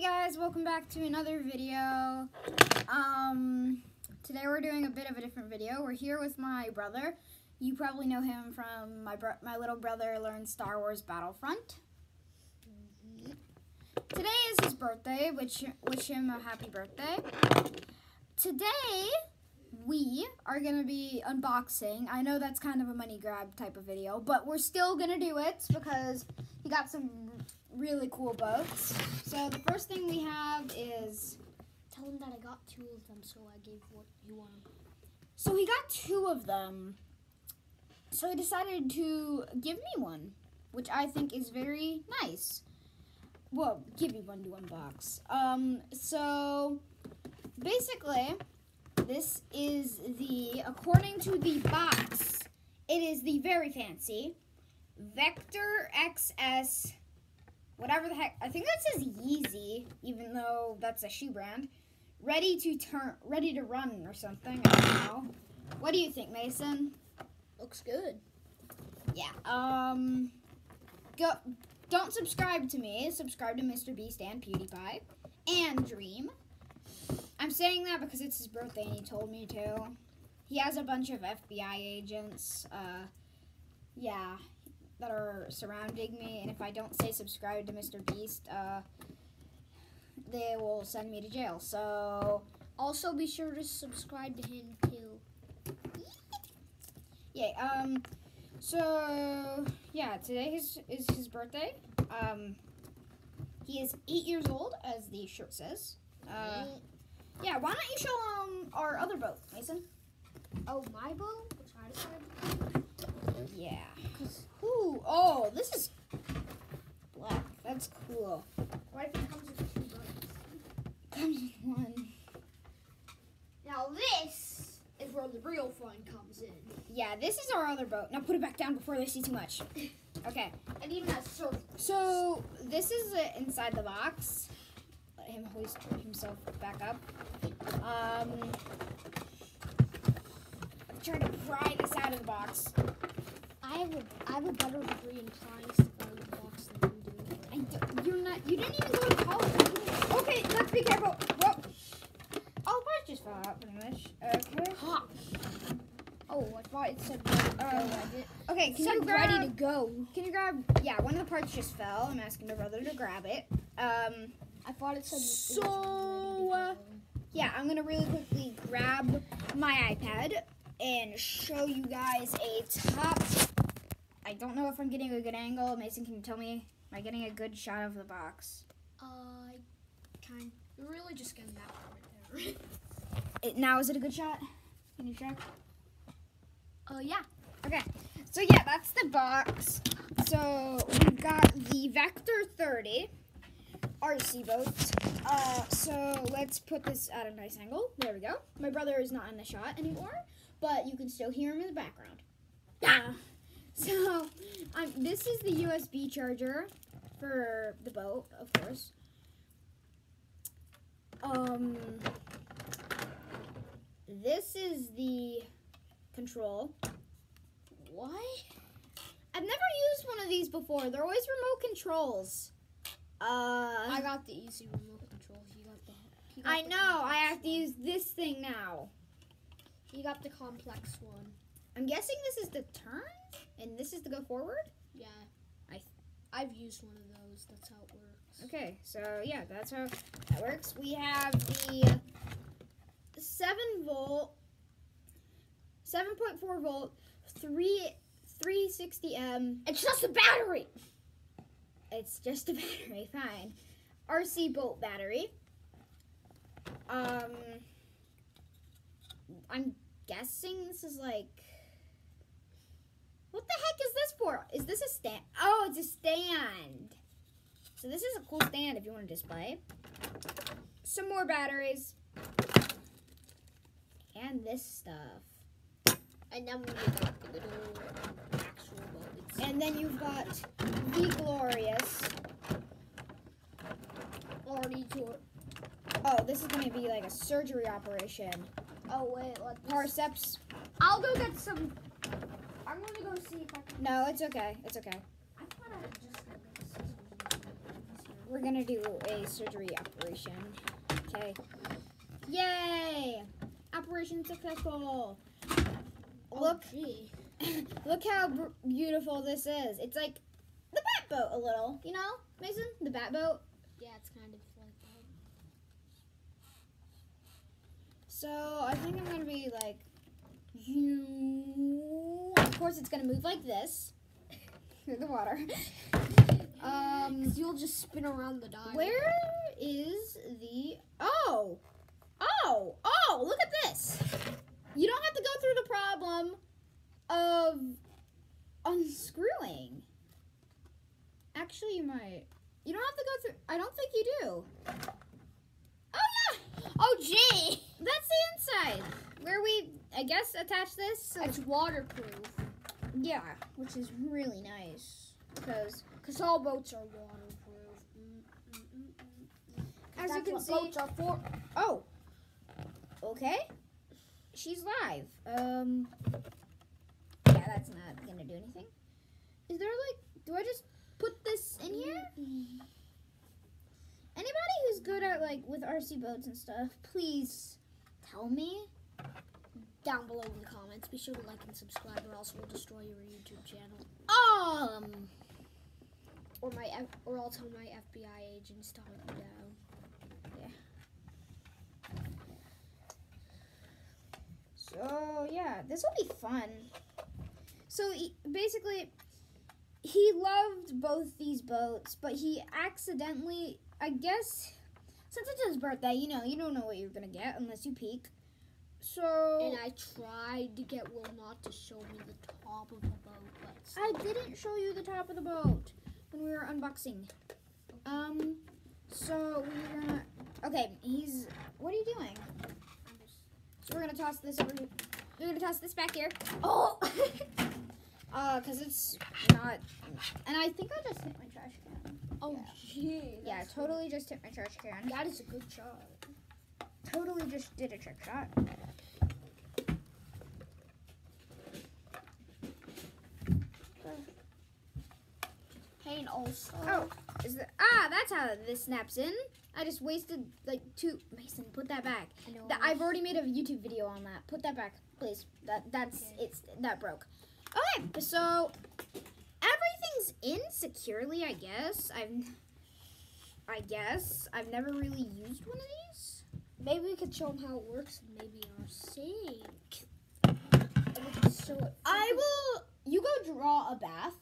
Hey guys, welcome back to another video. Um, today we're doing a bit of a different video. We're here with my brother. You probably know him from my my little brother learns Star Wars Battlefront. Today is his birthday, which wish him a happy birthday. Today we are gonna be unboxing. I know that's kind of a money grab type of video, but we're still gonna do it because he got some really cool boats. So the first thing we have is Tell him that I got two of them, so I gave what you want. so he got two of them. So he decided to give me one, which I think is very nice. Well, give me one to unbox. Um, so basically, this is the according to the box, it is the very fancy Vector XS whatever the heck. I think that says Yeezy, even though that's a shoe brand. Ready to turn, ready to run or something. I don't know. What do you think, Mason? Looks good. Yeah. Um. Go. Don't subscribe to me. Subscribe to Mr. Beast and PewDiePie and Dream. I'm saying that because it's his birthday and he told me to. He has a bunch of FBI agents. Uh, yeah, that are surrounding me, and if I don't say subscribe to Mr. Beast, uh, they will send me to jail. So Also, be sure to subscribe to him too. yeah. Um. So yeah, today is is his birthday. Um. He is eight years old, as the shirt says. Uh, yeah. Why don't you show um our other boat, Mason? oh, my decided. Yeah. Ooh. Oh, this is black. That's cool. What if it comes with two bows? Comes with one. Now this is where the real fun comes in. Yeah, this is our other boat. Now put it back down before they see too much. Okay. It even has surf. So this is uh, inside the box. Let him hoist himself back up. Um, I'm trying to pry this out of the box. I have a I have a better degree in prying stuff out of the box than you do. I d- you're not. You didn't even go to college. Okay, let's be careful. Whoa. Oh, but it just fell out pretty much. Okay. Ha! Oh, I thought it said Uh, ready to go. I did. Okay, It can said you grab? Ready to go. Can you grab? Yeah, one of the parts just fell. I'm asking my brother to grab it. Um. I thought it said. it So, to go. Yeah, I'm gonna really quickly grab my iPad and show you guys a top. I don't know if I'm getting a good angle. Mason, can you tell me? Am I getting a good shot of the box? Uh, kind. You're really just getting that part right there. It, now is it a good shot? Can you check? uh, yeah. Okay, so yeah, that's the box. So we've got the Vector 30 RC boat. Uh, so let's put this at a nice angle. There we go. My brother is not in the shot anymore, but you can still hear him in the background. Uh, so um, this is the USB charger for the boat, of course. Um, this is the control. What? I've never used one of these before. They're always remote controls. Uh, I got the easy remote control. He got the. He got I the know. I have to use this thing now. He got the complex one. I'm guessing this is the turn, and this is the go forward. Yeah. I- I've used one of those. That's how it works. Okay, so yeah, that's how that works. We have the seven volt, seven point four volt, three three sixty m. It's just a battery. It's just a battery, fine. RC bolt battery. Um, I'm guessing this is like. What the heck is this for? Is this a stand? Oh, it's a stand. So this is a cool stand if you want to display. Some more batteries. And this stuff. And then we got the old actual bullets. And then you've got the Glorious. already to Oh, this is to be like a surgery operation. Oh wait, let this. Parseps. I'll go get some. I'm gonna go see if I can. No, it's okay. It's okay. I thought I just go get scissors and cut we're gonna do a surgery operation. Okay. Yay! Operation successful. Look, Oh, look how br- beautiful this is. It's like the bat boat a little, you know, Mason? The bat boat. Yeah, it's kind of like that. So I think I'm gonna be like, you. Of course, it's gonna move like this through the water. Um, you'll just spin around the dial. where is the? Oh, oh, oh! Look at this. You don't have to go through the problem of unscrewing. Actually, you might. You don't have to go through. I don't think you do. Oh yeah. Oh, gee. That's the inside where we, I guess, attach this. So, It's waterproof. yeah, which is really nice because, Because all boats are waterproof. Mm, mm, mm, mm. as you can see, boats are for. oh, okay, she's live. Um, yeah, that's not gonna do anything. Is there like, do I just put this in here? Anybody who's good at like with RC boats and stuff, please tell me. Down below in the comments. Be sure to like and subscribe, or else we'll destroy your YouTube channel. Um, Or my, F- or I'll tell my FBI agents to hunt you down. So yeah, this will be fun. So he, basically, he loved both these boats, but he accidentally, I guess, since it's his birthday, you know, you don't know what you're gonna get unless you peek. So And I tried to get Will not to show me the top of the boat, but I didn't show you the top of the boat when we were unboxing. Um, so we're gonna. Okay, he's. What are you doing? So we're gonna toss this over. Here. We're gonna toss this back here. Oh. uh, cause it's not. And I think I just hit my trash can. Oh, gee. Yeah, totally just hit my trash can. That is a good shot. Totally just did a trick shot. Hey, and also. Oh, is that? Ah, that's how this snaps in. I just wasted like two. Mason, put that back. I know. I've already made a YouTube video on that. Put that back, please. That that's Okay. it's that broke. Okay, so everything's in securely. I guess I've. I guess I've never really used one of these. Maybe we could show them how it works. Maybe in our sink. And we could show it. I will. You go draw a bath.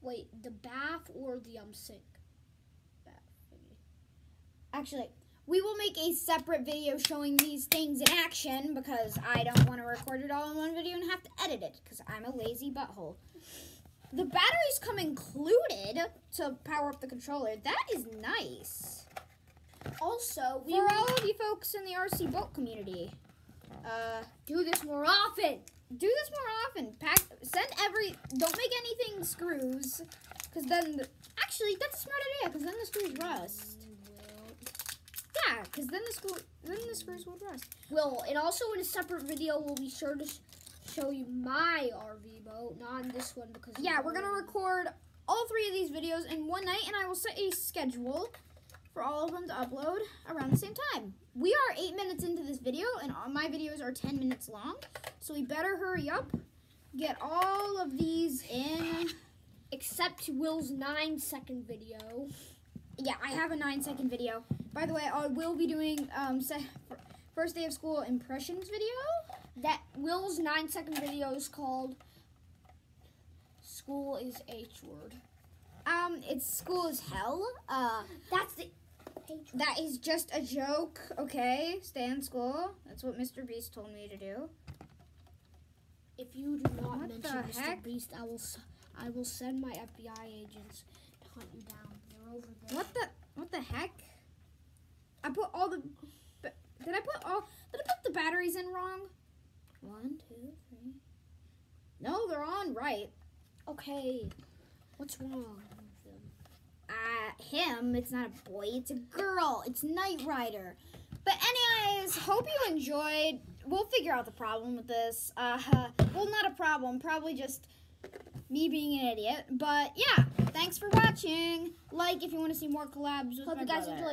Wait, the bath or the um sink? Actually, we will make a separate video showing these things in action because I don't want to record it all in one video and have to edit it because I'm a lazy butthole. The batteries come included to power up the controller. That is nice. Also, we For all of you folks in the RC boat community, uh, do this more often. do this more often. Pack, send every. Don't make anything screws, because then. The, actually, that's a smart idea. Because then the screws rust. Yeah, because then the screw, then the screws will rust. Will and also in a separate video, we'll be sure to sh- show you my RV boat, not in this one because Yeah, we're gonna record all three of these videos in one night, and I will set a schedule for all of them to upload around the same time. We are eight minutes into this video, and all my videos are ten minutes long, so we better hurry up. Get all of these in. except Will's nine second video. Yeah, I have a nine second video. By the way, I will be doing um first day of school impressions video. That Will's nine second video is called "School is H word." Um, it's school is hell. Uh, That's the that is just a joke. Okay, stay in school. That's what Mr. Beast told me to do. If you do not What mention Mr. heck? Beast, I will s- I will send my FBI agents to hunt you down. They're over there. What the what the heck? I put all the did I put all did I put the batteries in wrong? One, two, three. No, they're on right. Okay. What's wrong with them? Uh, him. It's not a boy. It's a girl. It's Knight Rider. But anyways, hope you enjoyed. We'll figure out the problem with this. Uh, huh. well, not a problem. Probably just me being an idiot. But yeah, thanks for watching. Like if you want to see more collabs with Hope you guys brother. enjoyed.